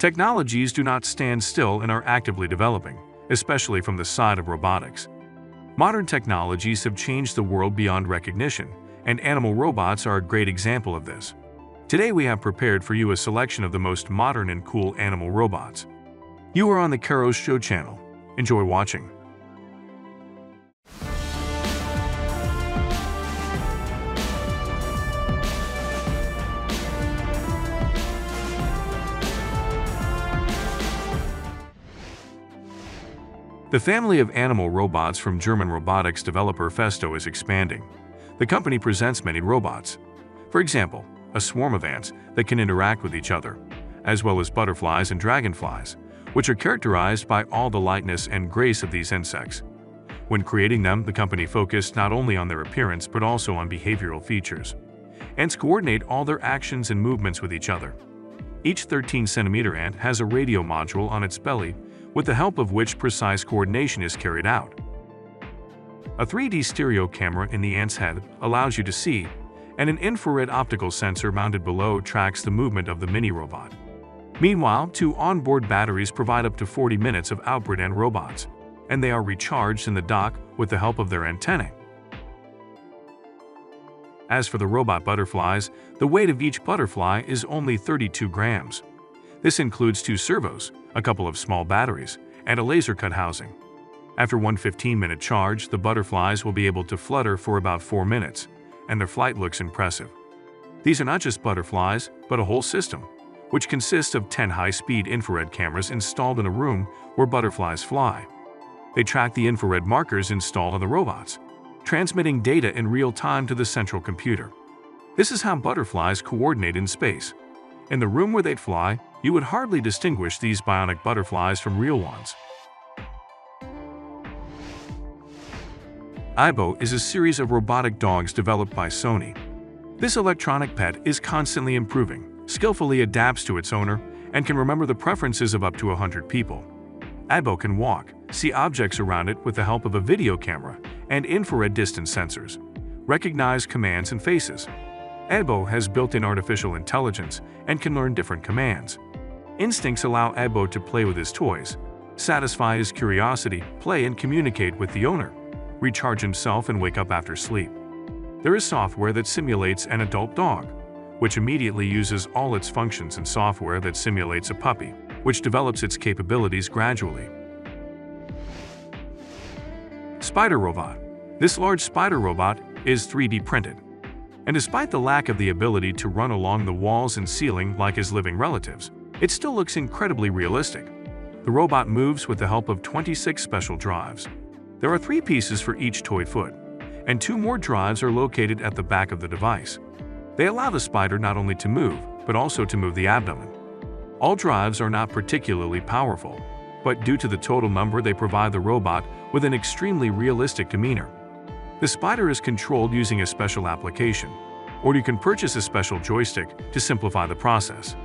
Technologies do not stand still and are actively developing, especially from the side of robotics. Modern technologies have changed the world beyond recognition, and animal robots are a great example of this. Today we have prepared for you a selection of the most modern and cool animal robots. You are on the Carros Show channel. Enjoy watching. The family of animal robots from German robotics developer Festo is expanding. The company presents many robots. For example, a swarm of ants that can interact with each other, as well as butterflies and dragonflies, which are characterized by all the lightness and grace of these insects. When creating them, the company focused not only on their appearance but also on behavioral features. Ants coordinate all their actions and movements with each other. Each 13 centimeter ant has a radio module on its belly with the help of which precise coordination is carried out. A 3D stereo camera in the ant's head allows you to see, and an infrared optical sensor mounted below tracks the movement of the mini-robot. Meanwhile, two onboard batteries provide up to 40 minutes of output and robots, and they are recharged in the dock with the help of their antennae. As for the robot butterflies, the weight of each butterfly is only 32 grams. This includes two servos, a couple of small batteries, and a laser cut housing. After one 15-minute charge, the butterflies will be able to flutter for about 4 minutes, and their flight looks impressive. These are not just butterflies, but a whole system, which consists of 10 high-speed infrared cameras installed in a room where butterflies fly. They track the infrared markers installed on the robots, transmitting data in real time to the central computer. This is how butterflies coordinate in space. In the room where they'd fly, you would hardly distinguish these bionic butterflies from real ones. Aibo is a series of robotic dogs developed by Sony. This electronic pet is constantly improving, skillfully adapts to its owner, and can remember the preferences of up to 100 people. Aibo can walk, see objects around it with the help of a video camera and infrared distance sensors, recognize commands and faces. Aibo has built-in artificial intelligence and can learn different commands. Instincts allow Aibo to play with his toys, satisfy his curiosity, play and communicate with the owner, recharge himself and wake up after sleep. There is software that simulates an adult dog, which immediately uses all its functions and software that simulates a puppy, which develops its capabilities gradually. Spider Robot This large spider robot is 3D printed. And despite the lack of the ability to run along the walls and ceiling like his living relatives, it still looks incredibly realistic. The robot moves with the help of 26 special drives. There are three pieces for each toy foot, and two more drives are located at the back of the device. They allow the spider not only to move, but also to move the abdomen. All drives are not particularly powerful, but due to the total number they provide the robot with an extremely realistic demeanor. The spider is controlled using a special application, or you can purchase a special joystick to simplify the process.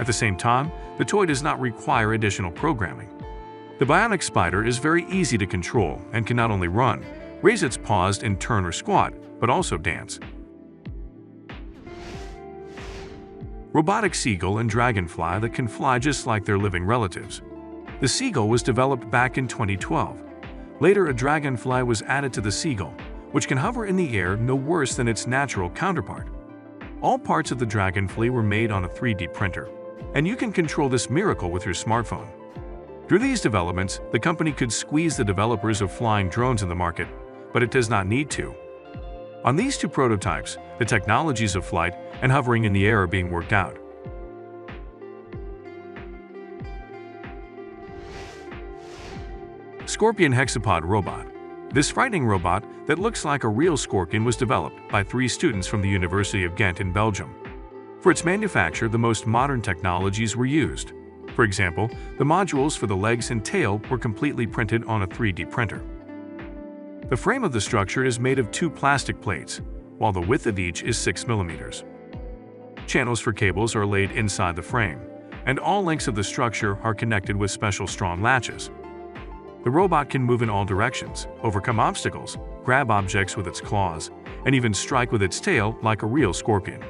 At the same time, the toy does not require additional programming. The Bionic Spider is very easy to control and can not only run, raise its paws and turn or squat, but also dance. Robotic seagull and dragonfly that can fly just like their living relatives. The seagull was developed back in 2012. Later, a dragonfly was added to the seagull, which can hover in the air no worse than its natural counterpart. All parts of the dragonfly were made on a 3D printer and you can control this miracle with your smartphone. Through these developments, the company could squeeze the developers of flying drones in the market, but it does not need to. On these two prototypes, the technologies of flight and hovering in the air are being worked out. Scorpion Hexapod Robot This frightening robot that looks like a real scorpion was developed by three students from the University of Ghent in Belgium. For its manufacture, the most modern technologies were used. For example, the modules for the legs and tail were completely printed on a 3D printer. The frame of the structure is made of two plastic plates, while the width of each is 6 millimeters. Channels for cables are laid inside the frame, and all links of the structure are connected with special strong latches. The robot can move in all directions, overcome obstacles, grab objects with its claws, and even strike with its tail like a real scorpion.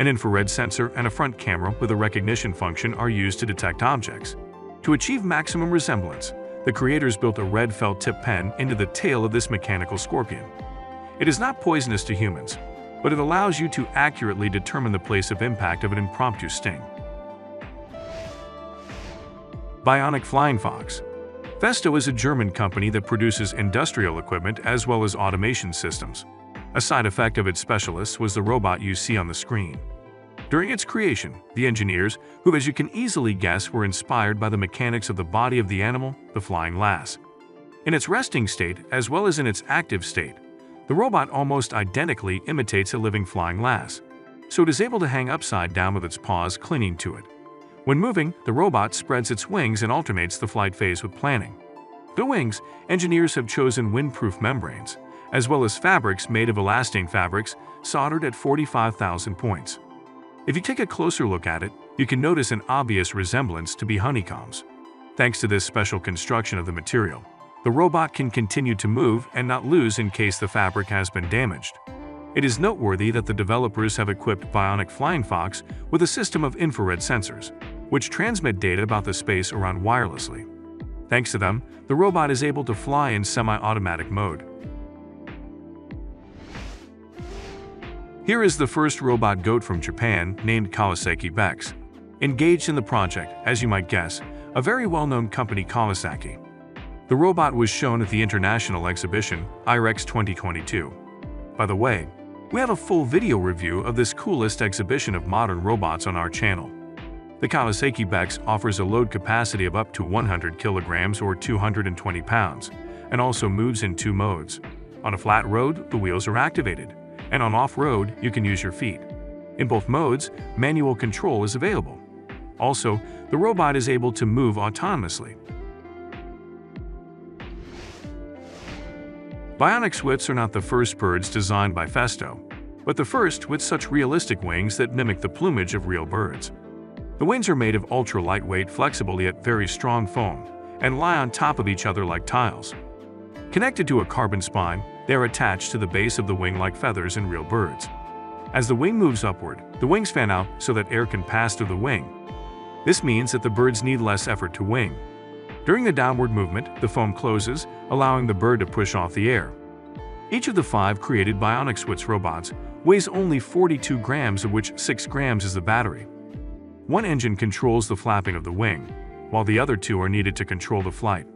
An infrared sensor and a front camera with a recognition function are used to detect objects. To achieve maximum resemblance, the creators built a red felt tip pen into the tail of this mechanical scorpion. It is not poisonous to humans, but it allows you to accurately determine the place of impact of an impromptu sting. Bionic Flying Fox Festo is a German company that produces industrial equipment as well as automation systems. A side effect of its specialists was the robot you see on the screen. During its creation, the engineers, who as you can easily guess were inspired by the mechanics of the body of the animal, the flying lass. In its resting state, as well as in its active state, the robot almost identically imitates a living flying lass, so it is able to hang upside down with its paws clinging to it. When moving, the robot spreads its wings and alternates the flight phase with planning. The wings, engineers have chosen windproof membranes, as well as fabrics made of elastane fabrics soldered at 45,000 points. If you take a closer look at it, you can notice an obvious resemblance to bee honeycombs. Thanks to this special construction of the material, the robot can continue to move and not lose in case the fabric has been damaged. It is noteworthy that the developers have equipped Bionic Flying Fox with a system of infrared sensors, which transmit data about the space around wirelessly. Thanks to them, the robot is able to fly in semi-automatic mode. Here is the first robot goat from Japan named Kawasaki Bex. Engaged in the project, as you might guess, a very well-known company Kawasaki. The robot was shown at the international exhibition IREX 2022. By the way, we have a full video review of this coolest exhibition of modern robots on our channel. The Kawasaki Bex offers a load capacity of up to 100 kilograms or 220 pounds, and also moves in two modes. On a flat road, the wheels are activated, and on off-road, you can use your feet. In both modes, manual control is available. Also, the robot is able to move autonomously. Bionic Swifts are not the first birds designed by Festo, but the first with such realistic wings that mimic the plumage of real birds. The wings are made of ultra-lightweight, flexible yet very strong foam, and lie on top of each other like tiles. Connected to a carbon spine, they are attached to the base of the wing like feathers in real birds. As the wing moves upward, the wings fan out so that air can pass through the wing. This means that the birds need less effort to wing. During the downward movement, the foam closes, allowing the bird to push off the air. Each of the five created Bionic Swifts robots weighs only 42 grams of which 6 grams is the battery. One engine controls the flapping of the wing, while the other two are needed to control the flight.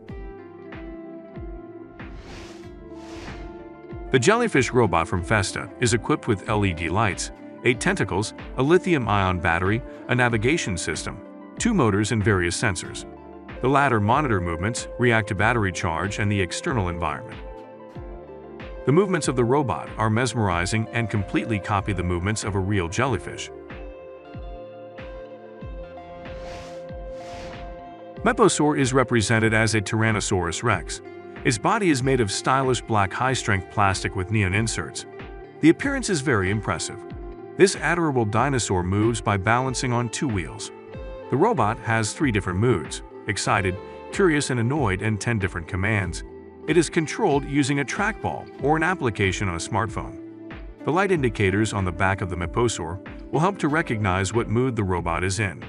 The jellyfish robot from Festo is equipped with LED lights, 8 tentacles, a lithium-ion battery, a navigation system, two motors and various sensors. The latter monitor movements, react to battery charge and the external environment. The movements of the robot are mesmerizing and completely copy the movements of a real jellyfish. MiPosaur is represented as a Tyrannosaurus rex, its body is made of stylish black high-strength plastic with neon inserts. The appearance is very impressive. This adorable dinosaur moves by balancing on two wheels. The robot has three different moods, excited, curious and annoyed and 10 different commands. It is controlled using a trackball or an application on a smartphone. The light indicators on the back of the MiPosaur will help to recognize what mood the robot is in.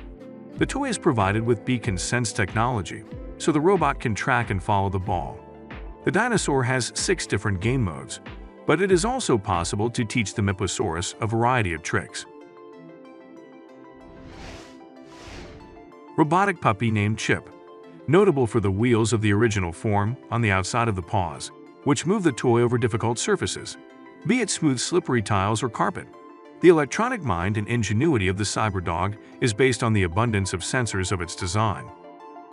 The toy is provided with beacon sense technology, so the robot can track and follow the ball. The dinosaur has six different game modes, but it is also possible to teach the MiPosaurus a variety of tricks. Robotic puppy named Chip, notable for the wheels of the original form on the outside of the paws, which move the toy over difficult surfaces, be it smooth slippery tiles or carpet. The electronic mind and ingenuity of the CyberDog is based on the abundance of sensors of its design.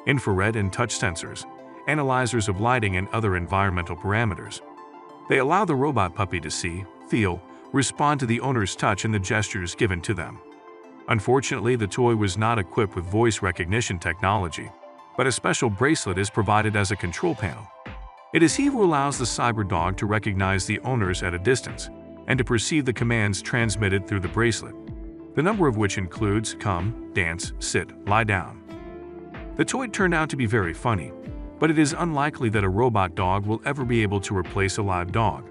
Infrared and touch sensors, analyzers of lighting and other environmental parameters. They allow the robot puppy to see, feel, respond to the owner's touch and the gestures given to them. Unfortunately, the toy was not equipped with voice recognition technology, but a special bracelet is provided as a control panel. It is he who allows the cyber dog to recognize the owners at a distance and to perceive the commands transmitted through the bracelet, the number of which includes come, dance, sit, lie down. The toy turned out to be very funny, but it is unlikely that a robot dog will ever be able to replace a live dog.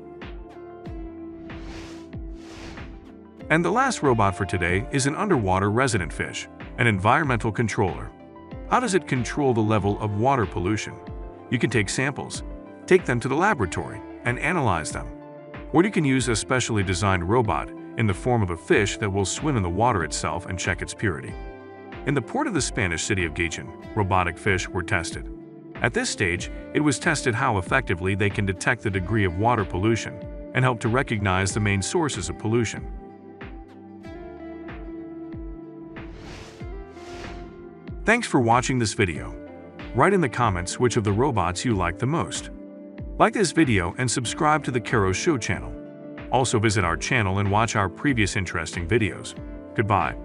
And the last robot for today is an underwater resident fish, an environmental controller. How does it control the level of water pollution? You can take samples, take them to the laboratory, and analyze them. Or you can use a specially designed robot in the form of a fish that will swim in the water itself and check its purity. In the port of the Spanish city of Gijón, robotic fish were tested. At this stage, it was tested how effectively they can detect the degree of water pollution and help to recognize the main sources of pollution. Thanks for watching this video. Write in the comments which of the robots you like the most. Like this video and subscribe to the Carros Show channel. Also visit our channel and watch our previous interesting videos. Goodbye.